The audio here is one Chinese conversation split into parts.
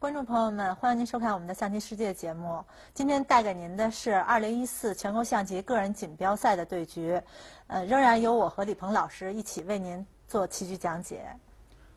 观众朋友们，欢迎您收看我们的象棋世界节目。今天带给您的是2014全国象棋个人锦标赛的对局，呃，仍然由我和李鹏老师一起为您做棋局讲解。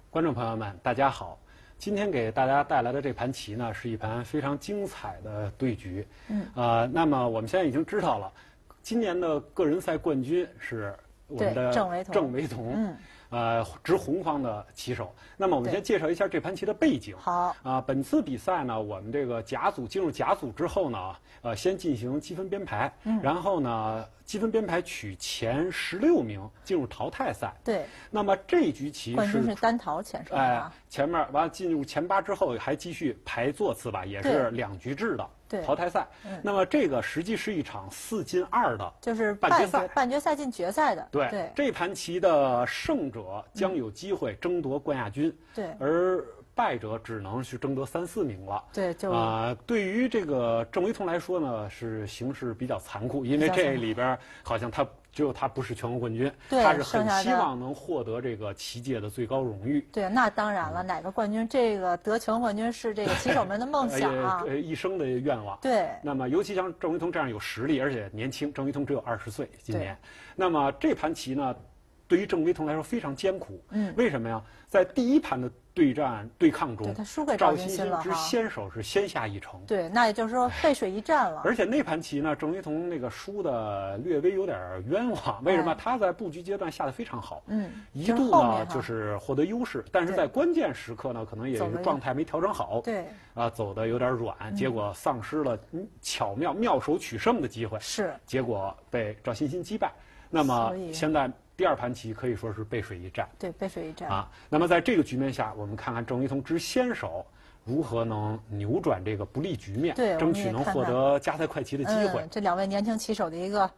观众朋友们，大家好！今天给大家带来的这盘棋呢，是一盘非常精彩的对局。嗯。啊，那么我们现在已经知道了，今年的个人赛冠军是我们的郑维彤。郑维彤。嗯。呃，执红方的棋手。那么我们先介绍一下这盘棋的背景。好。啊，本次比赛呢，我们这个甲组进入甲组之后呢，呃，先进行积分编排，嗯，然后呢，积分编排取前十六名进入淘汰赛。对。那么这局棋是是单淘前十哎，前面完了进入前八之后还继续排座次吧，也是两局制的。淘汰赛，那么这个实际是一场四进二的，就是半决赛，半决赛进决赛的。对，这盘棋的胜者将有机会争夺冠亚军，对，而败者只能去争得三四名了。对，就啊，对于这个郑维彤来说呢，是形势比较残酷，因为这里边好像他。只有他不是全国冠军，他是很希望能获得这个棋界的最高荣誉。对，那当然了，哪个冠军，这个得全国冠军是这个棋手们的梦想啊，一生的愿望。对。那么，尤其像郑维彤这样有实力而且年轻，郑维彤只有二十岁，今年。那么这盘棋呢，对于郑维彤来说非常艰苦。嗯。为什么呀？在第一盘的。对战对抗中，他输给赵欣欣了之先手是先下一城。对，那也就是说背水一战了。而且那盘棋呢，郑维彤那个输的略微有点冤枉。为什么？他在布局阶段下的非常好，嗯，一度呢就是获得优势，但是在关键时刻呢，可能也是状态没调整好，对，啊，走的有点软，结果丧失了巧妙妙手取胜的机会。是，结果被赵欣欣击败。那么现在。第二盘棋可以说是背水一战，对，背水一战啊。那么在这个局面下，我们看看郑维彤之先手如何能扭转这个不利局面，对，争取能获得加赛快棋的机会。这两位年轻棋手的一个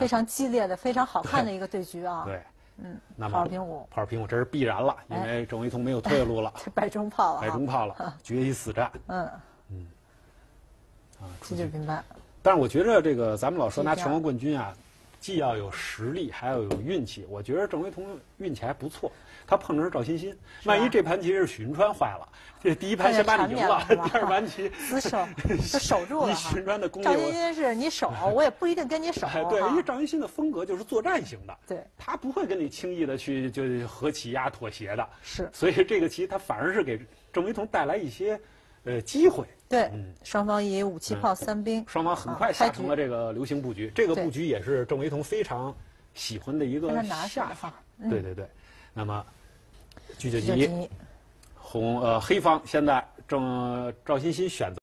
非常激烈的、非常好看的一个对局啊。对，嗯，那炮儿平五，炮儿平五，这是必然了，因为郑维彤没有退路了，败中炮了，败中炮了，决一死战。嗯嗯，啊，出局平判。但是我觉着这个咱们老说拿全国冠军啊。既要有实力，还要有运气。我觉得郑维彤运气还不错，他碰的是赵欣欣。万一这盘棋是许云川坏了，这第一盘先把你赢了，第二盘棋死守，就守住了。许云川的功力，赵欣欣是你守，我也不一定跟你守。对，因为赵欣欣的风格就是作战型的，对，他不会跟你轻易的去就和棋呀妥协的。是，所以这个棋他反而是给郑维彤带来一些呃机会。对，双方以武器炮三兵，双方很快下成了这个流行布局。这个布局也是郑维桐非常喜欢的一个下法。对对对，那么局就第一，红呃黑方现在正赵欣欣选择。